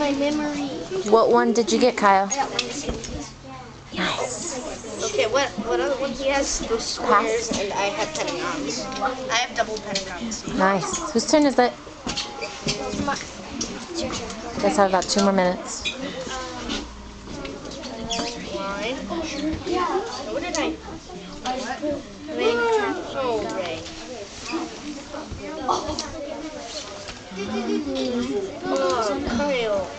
my memory. What one did you get, Kyle? Nice. Okay, what what other one? He has those squares, and I have pentagons. I have double pentagons. Nice. Whose turn is it? my. It's. Guess I have about two more minutes. Mine. So what did I? Oh, Ray. Oh, Kyle.